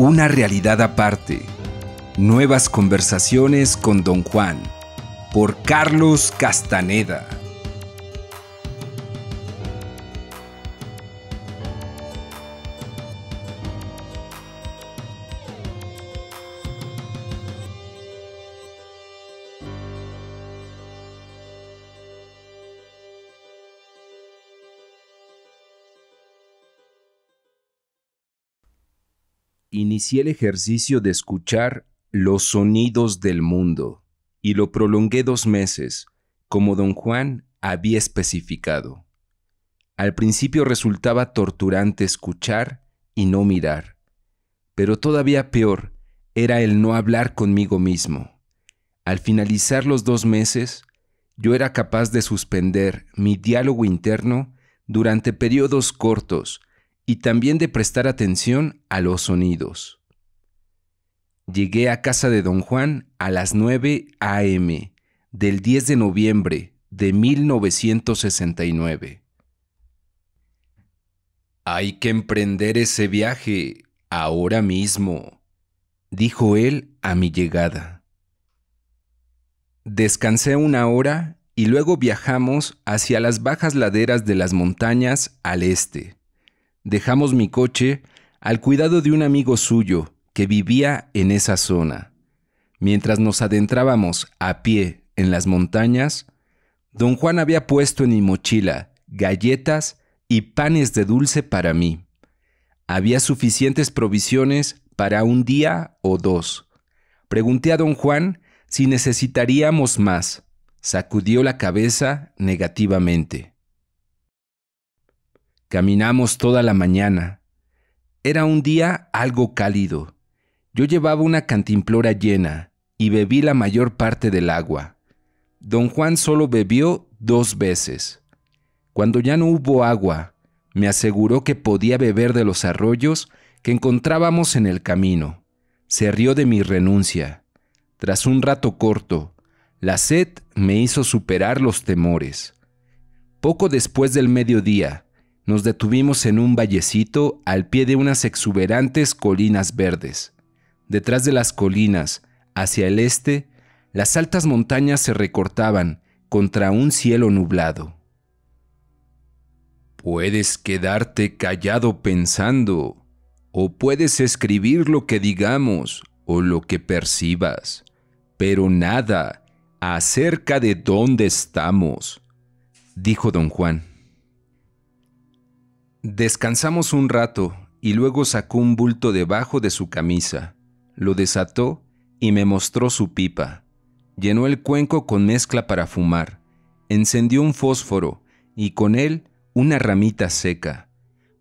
Una realidad aparte. Nuevas conversaciones con Don Juan. Por Carlos Castaneda. Inicié el ejercicio de escuchar los sonidos del mundo y lo prolongué dos meses, como don Juan había especificado. Al principio resultaba torturante escuchar y no mirar, pero todavía peor era el no hablar conmigo mismo. Al finalizar los dos meses, yo era capaz de suspender mi diálogo interno durante periodos cortos y también de prestar atención a los sonidos. Llegué a casa de don Juan a las 9 a.m. del 10 de noviembre de 1969. Hay que emprender ese viaje ahora mismo, dijo él a mi llegada. Descansé una hora y luego viajamos hacia las bajas laderas de las montañas al este dejamos mi coche al cuidado de un amigo suyo que vivía en esa zona. Mientras nos adentrábamos a pie en las montañas, don Juan había puesto en mi mochila galletas y panes de dulce para mí. Había suficientes provisiones para un día o dos. Pregunté a don Juan si necesitaríamos más. Sacudió la cabeza negativamente. Caminamos toda la mañana. Era un día algo cálido. Yo llevaba una cantimplora llena y bebí la mayor parte del agua. Don Juan solo bebió dos veces. Cuando ya no hubo agua, me aseguró que podía beber de los arroyos que encontrábamos en el camino. Se rió de mi renuncia. Tras un rato corto, la sed me hizo superar los temores. Poco después del mediodía, nos detuvimos en un vallecito al pie de unas exuberantes colinas verdes. Detrás de las colinas, hacia el este, las altas montañas se recortaban contra un cielo nublado. Puedes quedarte callado pensando, o puedes escribir lo que digamos o lo que percibas, pero nada acerca de dónde estamos, dijo don Juan. Descansamos un rato y luego sacó un bulto debajo de su camisa, lo desató y me mostró su pipa. Llenó el cuenco con mezcla para fumar, encendió un fósforo y con él una ramita seca.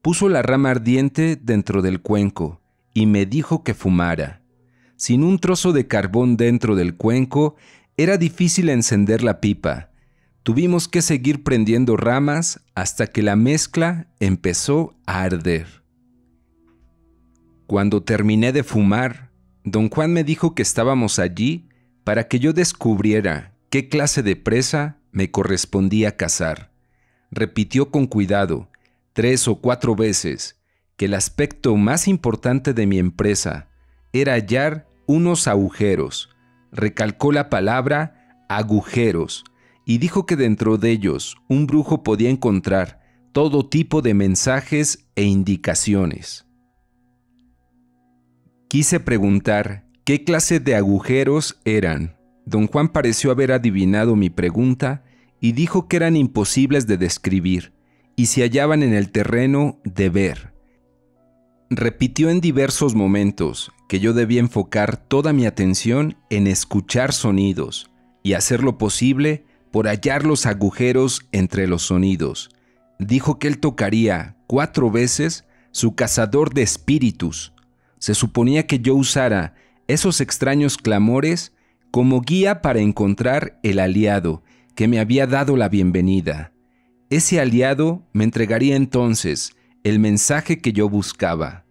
Puso la rama ardiente dentro del cuenco y me dijo que fumara. Sin un trozo de carbón dentro del cuenco, era difícil encender la pipa, Tuvimos que seguir prendiendo ramas hasta que la mezcla empezó a arder. Cuando terminé de fumar, don Juan me dijo que estábamos allí para que yo descubriera qué clase de presa me correspondía cazar. Repitió con cuidado, tres o cuatro veces, que el aspecto más importante de mi empresa era hallar unos agujeros. Recalcó la palabra agujeros, y dijo que dentro de ellos un brujo podía encontrar todo tipo de mensajes e indicaciones. Quise preguntar qué clase de agujeros eran. Don Juan pareció haber adivinado mi pregunta y dijo que eran imposibles de describir y se hallaban en el terreno de ver. Repitió en diversos momentos que yo debía enfocar toda mi atención en escuchar sonidos y hacer lo posible por hallar los agujeros entre los sonidos. Dijo que él tocaría cuatro veces su cazador de espíritus. Se suponía que yo usara esos extraños clamores como guía para encontrar el aliado que me había dado la bienvenida. Ese aliado me entregaría entonces el mensaje que yo buscaba.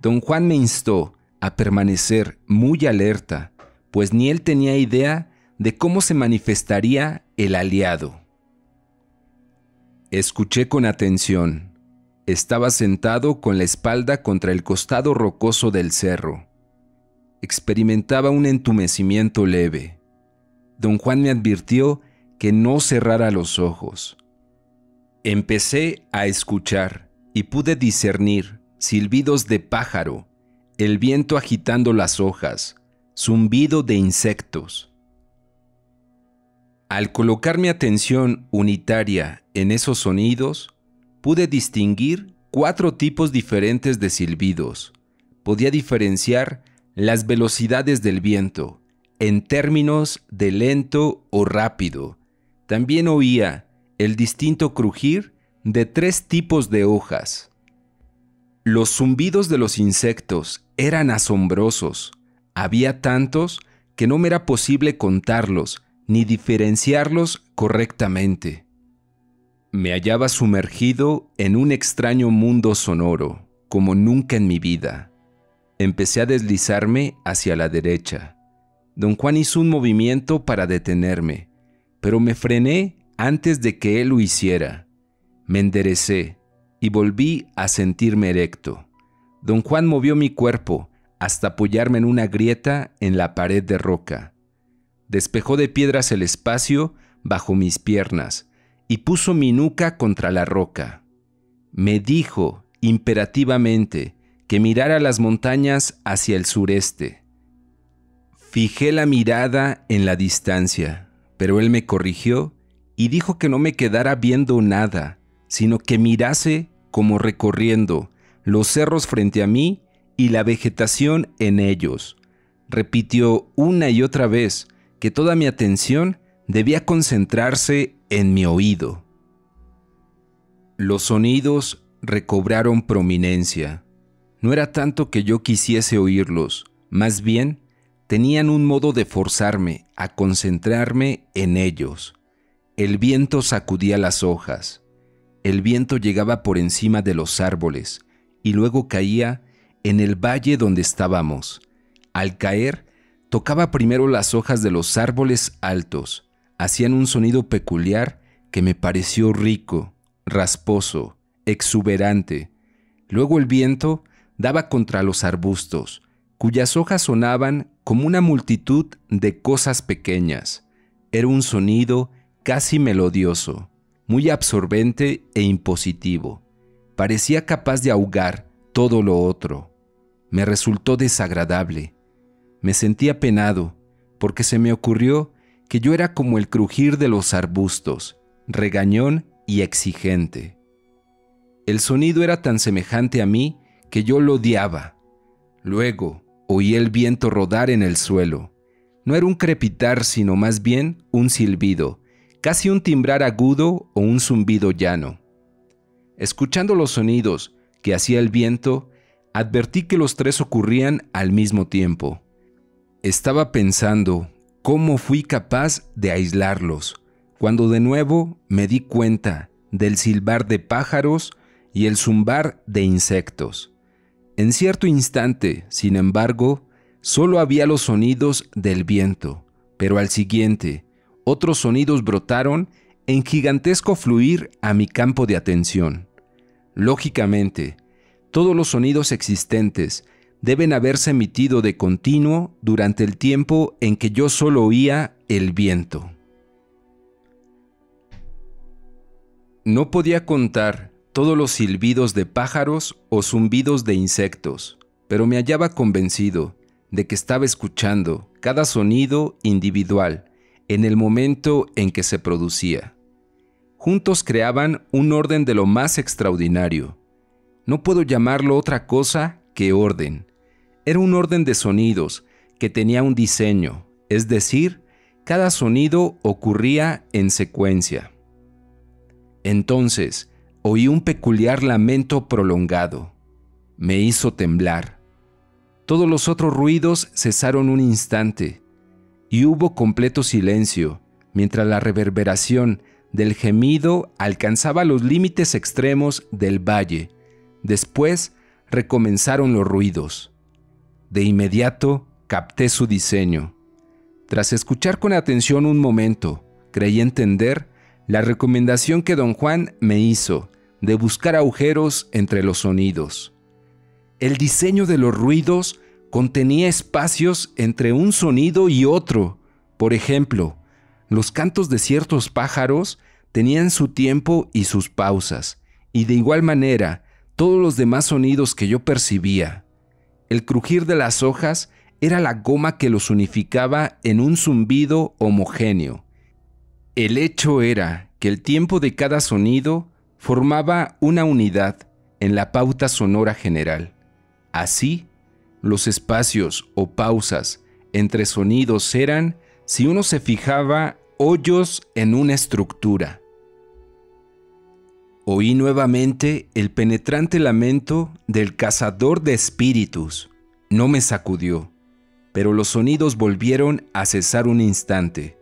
Don Juan me instó a permanecer muy alerta, pues ni él tenía idea de cómo se manifestaría el aliado. Escuché con atención. Estaba sentado con la espalda contra el costado rocoso del cerro. Experimentaba un entumecimiento leve. Don Juan me advirtió que no cerrara los ojos. Empecé a escuchar y pude discernir silbidos de pájaro, el viento agitando las hojas, zumbido de insectos. Al colocar mi atención unitaria en esos sonidos, pude distinguir cuatro tipos diferentes de silbidos. Podía diferenciar las velocidades del viento en términos de lento o rápido. También oía el distinto crujir de tres tipos de hojas. Los zumbidos de los insectos eran asombrosos. Había tantos que no me era posible contarlos ni diferenciarlos correctamente. Me hallaba sumergido en un extraño mundo sonoro, como nunca en mi vida. Empecé a deslizarme hacia la derecha. Don Juan hizo un movimiento para detenerme, pero me frené antes de que él lo hiciera. Me enderecé y volví a sentirme erecto. Don Juan movió mi cuerpo hasta apoyarme en una grieta en la pared de roca. Despejó de piedras el espacio bajo mis piernas y puso mi nuca contra la roca. Me dijo imperativamente que mirara las montañas hacia el sureste. Fijé la mirada en la distancia, pero él me corrigió y dijo que no me quedara viendo nada, sino que mirase como recorriendo los cerros frente a mí y la vegetación en ellos. Repitió una y otra vez que toda mi atención debía concentrarse en mi oído. Los sonidos recobraron prominencia. No era tanto que yo quisiese oírlos, más bien tenían un modo de forzarme a concentrarme en ellos. El viento sacudía las hojas, el viento llegaba por encima de los árboles y luego caía en el valle donde estábamos. Al caer, tocaba primero las hojas de los árboles altos, hacían un sonido peculiar que me pareció rico, rasposo, exuberante. Luego el viento daba contra los arbustos, cuyas hojas sonaban como una multitud de cosas pequeñas. Era un sonido casi melodioso, muy absorbente e impositivo. Parecía capaz de ahogar todo lo otro. Me resultó desagradable. Me sentía penado, porque se me ocurrió que yo era como el crujir de los arbustos, regañón y exigente. El sonido era tan semejante a mí que yo lo odiaba. Luego oí el viento rodar en el suelo. No era un crepitar, sino más bien un silbido, casi un timbrar agudo o un zumbido llano. Escuchando los sonidos que hacía el viento, advertí que los tres ocurrían al mismo tiempo. Estaba pensando cómo fui capaz de aislarlos, cuando de nuevo me di cuenta del silbar de pájaros y el zumbar de insectos. En cierto instante, sin embargo, solo había los sonidos del viento, pero al siguiente, otros sonidos brotaron en gigantesco fluir a mi campo de atención. Lógicamente, todos los sonidos existentes deben haberse emitido de continuo durante el tiempo en que yo solo oía el viento. No podía contar todos los silbidos de pájaros o zumbidos de insectos, pero me hallaba convencido de que estaba escuchando cada sonido individual en el momento en que se producía. Juntos creaban un orden de lo más extraordinario. No puedo llamarlo otra cosa que orden, era un orden de sonidos que tenía un diseño, es decir, cada sonido ocurría en secuencia. Entonces, oí un peculiar lamento prolongado. Me hizo temblar. Todos los otros ruidos cesaron un instante y hubo completo silencio mientras la reverberación del gemido alcanzaba los límites extremos del valle. Después recomenzaron los ruidos. De inmediato capté su diseño. Tras escuchar con atención un momento, creí entender la recomendación que don Juan me hizo de buscar agujeros entre los sonidos. El diseño de los ruidos contenía espacios entre un sonido y otro. Por ejemplo, los cantos de ciertos pájaros tenían su tiempo y sus pausas, y de igual manera todos los demás sonidos que yo percibía. El crujir de las hojas era la goma que los unificaba en un zumbido homogéneo. El hecho era que el tiempo de cada sonido formaba una unidad en la pauta sonora general. Así, los espacios o pausas entre sonidos eran, si uno se fijaba, hoyos en una estructura. Oí nuevamente el penetrante lamento del cazador de espíritus. No me sacudió, pero los sonidos volvieron a cesar un instante,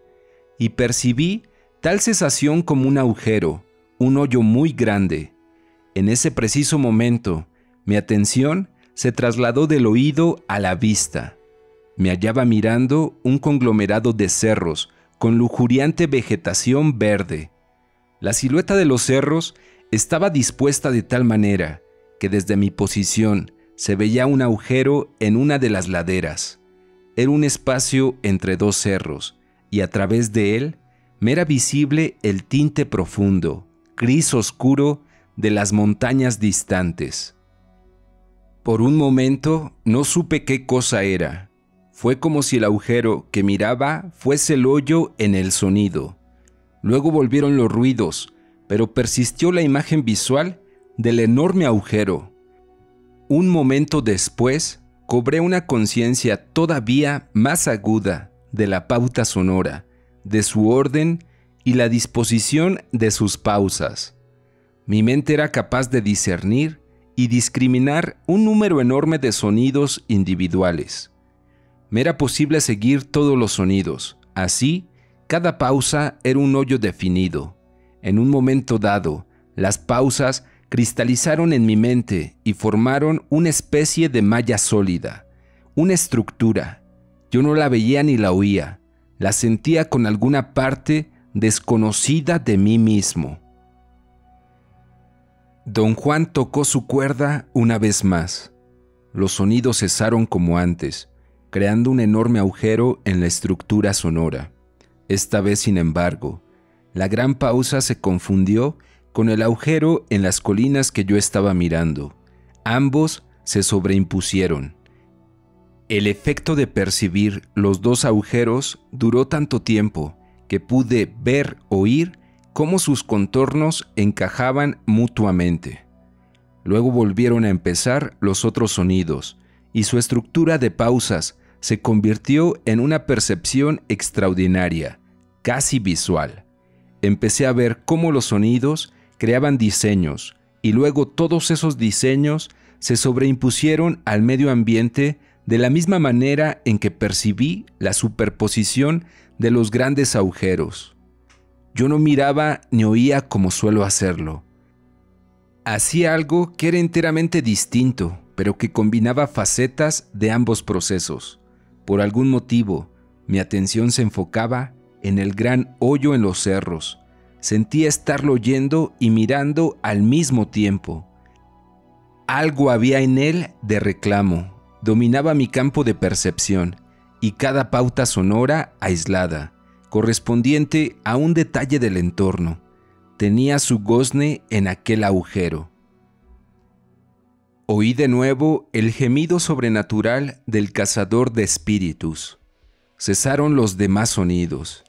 y percibí tal cesación como un agujero, un hoyo muy grande. En ese preciso momento, mi atención se trasladó del oído a la vista. Me hallaba mirando un conglomerado de cerros con lujuriante vegetación verde. La silueta de los cerros estaba dispuesta de tal manera que desde mi posición se veía un agujero en una de las laderas. Era un espacio entre dos cerros, y a través de él me era visible el tinte profundo, gris oscuro de las montañas distantes. Por un momento no supe qué cosa era. Fue como si el agujero que miraba fuese el hoyo en el sonido. Luego volvieron los ruidos, pero persistió la imagen visual del enorme agujero. Un momento después, cobré una conciencia todavía más aguda de la pauta sonora, de su orden y la disposición de sus pausas. Mi mente era capaz de discernir y discriminar un número enorme de sonidos individuales. Me era posible seguir todos los sonidos. Así, cada pausa era un hoyo definido, en un momento dado, las pausas cristalizaron en mi mente y formaron una especie de malla sólida, una estructura. Yo no la veía ni la oía, la sentía con alguna parte desconocida de mí mismo. Don Juan tocó su cuerda una vez más. Los sonidos cesaron como antes, creando un enorme agujero en la estructura sonora. Esta vez, sin embargo, la gran pausa se confundió con el agujero en las colinas que yo estaba mirando. Ambos se sobreimpusieron. El efecto de percibir los dos agujeros duró tanto tiempo que pude ver, oír cómo sus contornos encajaban mutuamente. Luego volvieron a empezar los otros sonidos, y su estructura de pausas se convirtió en una percepción extraordinaria, casi visual empecé a ver cómo los sonidos creaban diseños y luego todos esos diseños se sobreimpusieron al medio ambiente de la misma manera en que percibí la superposición de los grandes agujeros. Yo no miraba ni oía como suelo hacerlo. Hacía algo que era enteramente distinto, pero que combinaba facetas de ambos procesos. Por algún motivo, mi atención se enfocaba en el gran hoyo en los cerros. Sentía estarlo oyendo y mirando al mismo tiempo. Algo había en él de reclamo, dominaba mi campo de percepción y cada pauta sonora aislada, correspondiente a un detalle del entorno, tenía su gozne en aquel agujero. Oí de nuevo el gemido sobrenatural del cazador de espíritus. Cesaron los demás sonidos.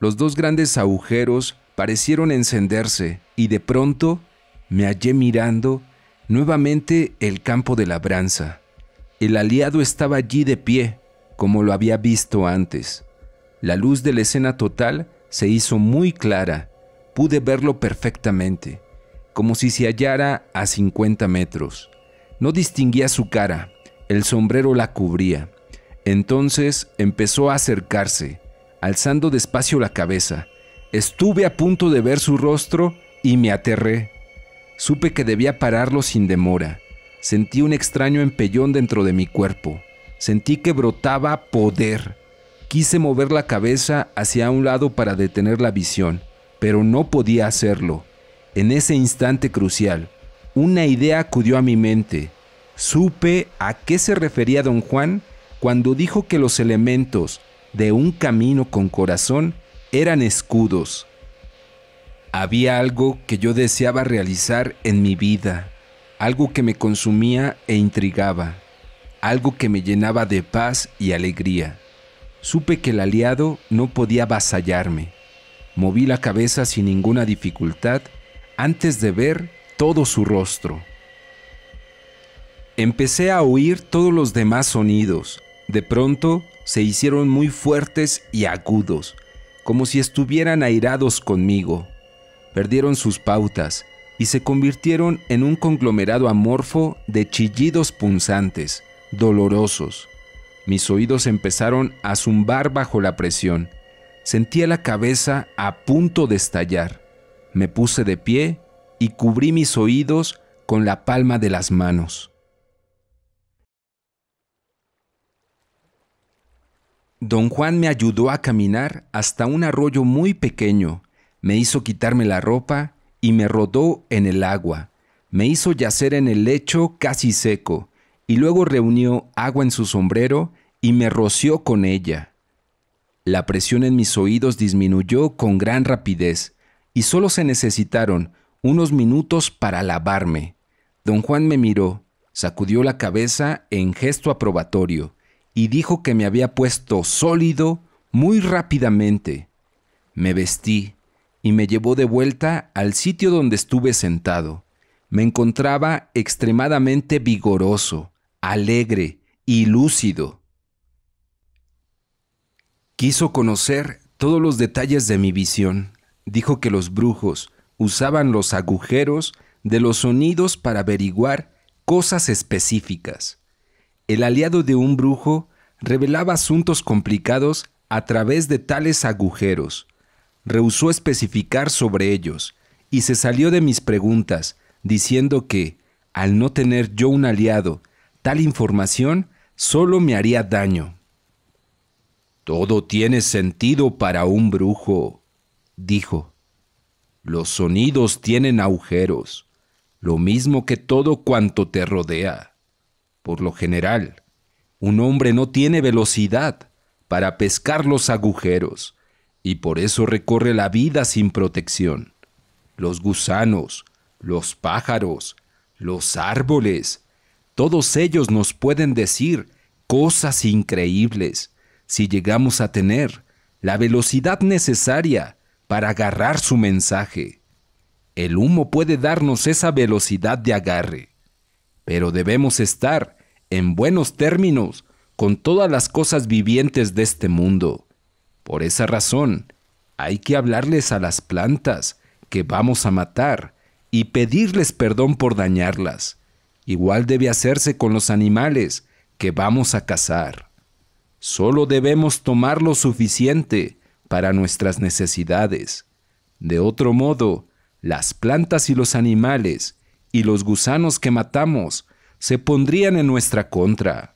Los dos grandes agujeros parecieron encenderse y de pronto me hallé mirando nuevamente el campo de labranza. El aliado estaba allí de pie, como lo había visto antes. La luz de la escena total se hizo muy clara. Pude verlo perfectamente, como si se hallara a 50 metros. No distinguía su cara, el sombrero la cubría. Entonces empezó a acercarse alzando despacio la cabeza. Estuve a punto de ver su rostro y me aterré. Supe que debía pararlo sin demora. Sentí un extraño empellón dentro de mi cuerpo. Sentí que brotaba poder. Quise mover la cabeza hacia un lado para detener la visión, pero no podía hacerlo. En ese instante crucial, una idea acudió a mi mente. Supe a qué se refería don Juan cuando dijo que los elementos de un camino con corazón eran escudos. Había algo que yo deseaba realizar en mi vida, algo que me consumía e intrigaba, algo que me llenaba de paz y alegría. Supe que el aliado no podía avasallarme. Moví la cabeza sin ninguna dificultad antes de ver todo su rostro. Empecé a oír todos los demás sonidos. De pronto se hicieron muy fuertes y agudos, como si estuvieran airados conmigo. Perdieron sus pautas y se convirtieron en un conglomerado amorfo de chillidos punzantes, dolorosos. Mis oídos empezaron a zumbar bajo la presión. Sentía la cabeza a punto de estallar. Me puse de pie y cubrí mis oídos con la palma de las manos. Don Juan me ayudó a caminar hasta un arroyo muy pequeño, me hizo quitarme la ropa y me rodó en el agua, me hizo yacer en el lecho casi seco, y luego reunió agua en su sombrero y me roció con ella. La presión en mis oídos disminuyó con gran rapidez, y solo se necesitaron unos minutos para lavarme. Don Juan me miró, sacudió la cabeza en gesto aprobatorio y dijo que me había puesto sólido muy rápidamente. Me vestí y me llevó de vuelta al sitio donde estuve sentado. Me encontraba extremadamente vigoroso, alegre y lúcido. Quiso conocer todos los detalles de mi visión. Dijo que los brujos, usaban los agujeros de los sonidos para averiguar cosas específicas. El aliado de un brujo revelaba asuntos complicados a través de tales agujeros. Rehusó especificar sobre ellos y se salió de mis preguntas, diciendo que, al no tener yo un aliado, tal información solo me haría daño. Todo tiene sentido para un brujo, dijo. Los sonidos tienen agujeros, lo mismo que todo cuanto te rodea. Por lo general, un hombre no tiene velocidad para pescar los agujeros y por eso recorre la vida sin protección. Los gusanos, los pájaros, los árboles, todos ellos nos pueden decir cosas increíbles si llegamos a tener la velocidad necesaria para agarrar su mensaje. El humo puede darnos esa velocidad de agarre, pero debemos estar en buenos términos con todas las cosas vivientes de este mundo. Por esa razón, hay que hablarles a las plantas que vamos a matar y pedirles perdón por dañarlas. Igual debe hacerse con los animales que vamos a cazar. Solo debemos tomar lo suficiente para nuestras necesidades. De otro modo, las plantas y los animales y los gusanos que matamos se pondrían en nuestra contra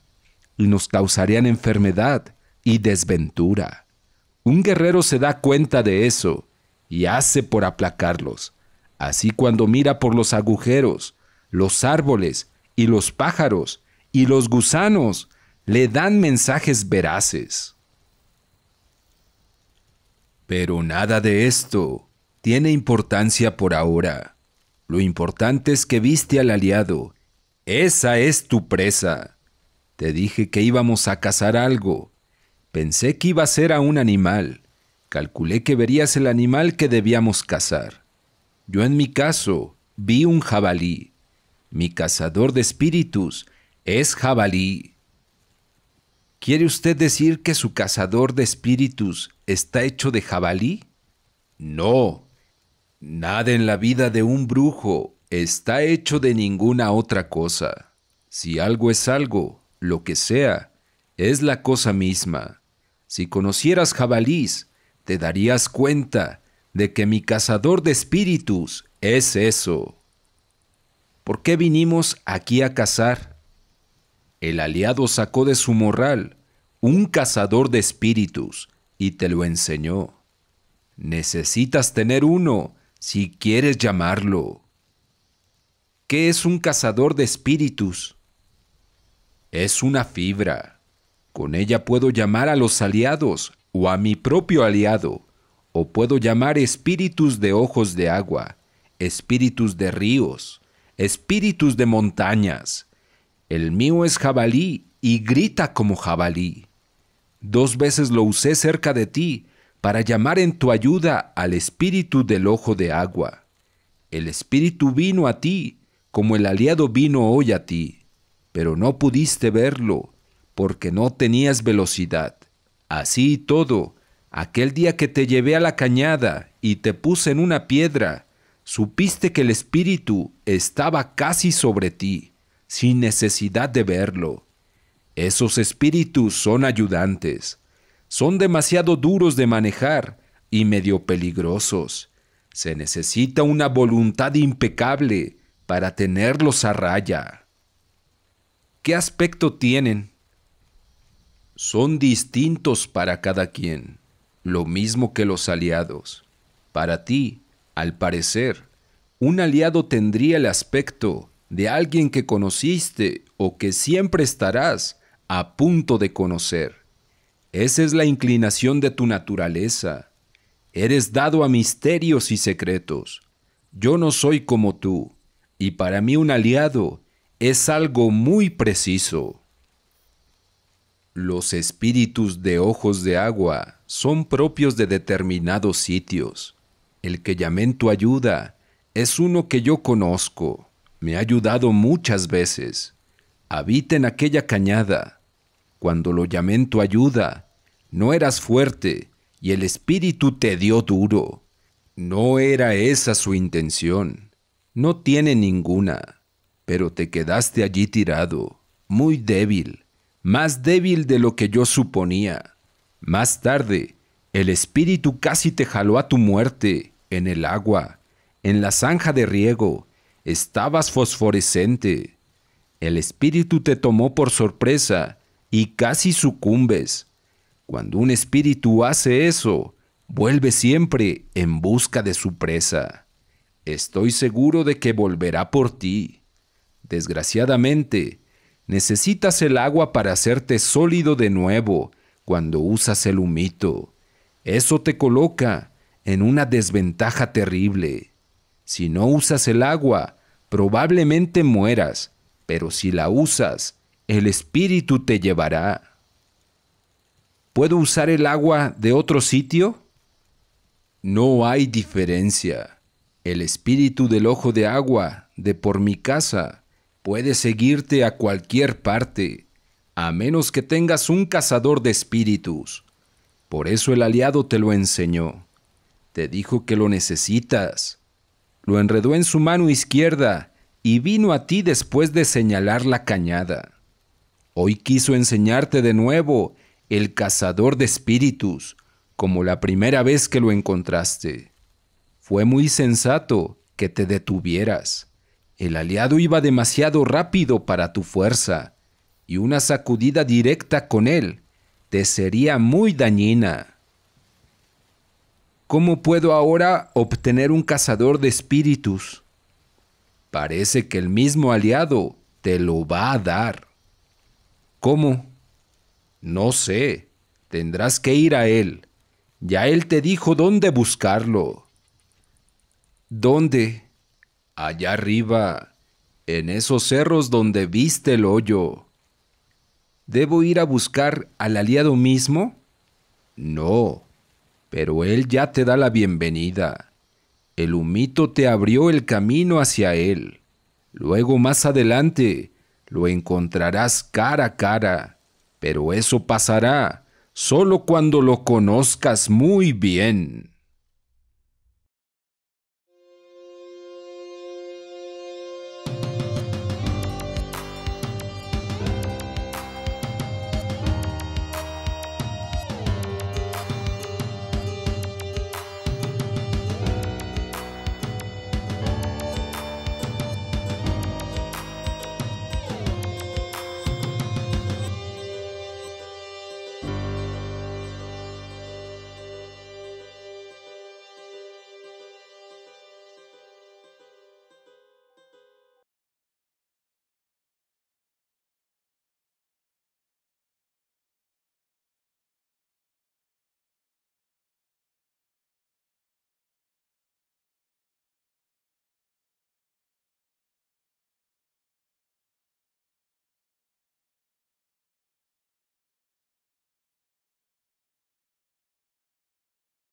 y nos causarían enfermedad y desventura. Un guerrero se da cuenta de eso y hace por aplacarlos. Así cuando mira por los agujeros, los árboles y los pájaros y los gusanos le dan mensajes veraces. Pero nada de esto tiene importancia por ahora. Lo importante es que viste al aliado. Esa es tu presa. Te dije que íbamos a cazar algo. Pensé que iba a ser a un animal. Calculé que verías el animal que debíamos cazar. Yo en mi caso vi un jabalí. Mi cazador de espíritus es jabalí. ¿Quiere usted decir que su cazador de espíritus está hecho de jabalí? No, nada en la vida de un brujo está hecho de ninguna otra cosa. Si algo es algo, lo que sea, es la cosa misma. Si conocieras jabalís, te darías cuenta de que mi cazador de espíritus es eso. ¿Por qué vinimos aquí a cazar? el aliado sacó de su morral un cazador de espíritus y te lo enseñó. Necesitas tener uno si quieres llamarlo. ¿Qué es un cazador de espíritus? Es una fibra. Con ella puedo llamar a los aliados o a mi propio aliado, o puedo llamar espíritus de ojos de agua, espíritus de ríos, espíritus de montañas. El mío es jabalí y grita como jabalí. Dos veces lo usé cerca de ti para llamar en tu ayuda al espíritu del ojo de agua. El espíritu vino a ti como el aliado vino hoy a ti, pero no pudiste verlo porque no tenías velocidad. Así y todo, aquel día que te llevé a la cañada y te puse en una piedra, supiste que el espíritu estaba casi sobre ti, sin necesidad de verlo. Esos espíritus son ayudantes, son demasiado duros de manejar y medio peligrosos. Se necesita una voluntad impecable para tenerlos a raya. ¿Qué aspecto tienen? Son distintos para cada quien, lo mismo que los aliados. Para ti, al parecer, un aliado tendría el aspecto de alguien que conociste o que siempre estarás a punto de conocer. Esa es la inclinación de tu naturaleza. Eres dado a misterios y secretos. Yo no soy como tú, y para mí un aliado es algo muy preciso. Los espíritus de ojos de agua son propios de determinados sitios. El que llamé en tu ayuda es uno que yo conozco. Me ha ayudado muchas veces. Habita en aquella cañada cuando lo llamé en tu ayuda, no eras fuerte y el espíritu te dio duro. No era esa su intención. No tiene ninguna. Pero te quedaste allí tirado, muy débil, más débil de lo que yo suponía. Más tarde, el espíritu casi te jaló a tu muerte, en el agua, en la zanja de riego. Estabas fosforescente. El espíritu te tomó por sorpresa y casi sucumbes. Cuando un espíritu hace eso, vuelve siempre en busca de su presa. Estoy seguro de que volverá por ti. Desgraciadamente, necesitas el agua para hacerte sólido de nuevo cuando usas el humito. Eso te coloca en una desventaja terrible. Si no usas el agua, probablemente mueras, pero si la usas, el Espíritu te llevará. ¿Puedo usar el agua de otro sitio? No hay diferencia. El Espíritu del ojo de agua de por mi casa puede seguirte a cualquier parte, a menos que tengas un cazador de espíritus. Por eso el aliado te lo enseñó. Te dijo que lo necesitas. Lo enredó en su mano izquierda y vino a ti después de señalar la cañada. Hoy quiso enseñarte de nuevo el cazador de espíritus, como la primera vez que lo encontraste. Fue muy sensato que te detuvieras. El aliado iba demasiado rápido para tu fuerza, y una sacudida directa con él te sería muy dañina. ¿Cómo puedo ahora obtener un cazador de espíritus? Parece que el mismo aliado te lo va a dar. ¿Cómo? No sé. Tendrás que ir a él. Ya él te dijo dónde buscarlo. ¿Dónde? Allá arriba, en esos cerros donde viste el hoyo. ¿Debo ir a buscar al aliado mismo? No, pero él ya te da la bienvenida. El humito te abrió el camino hacia él. Luego más adelante lo encontrarás cara a cara, pero eso pasará solo cuando lo conozcas muy bien.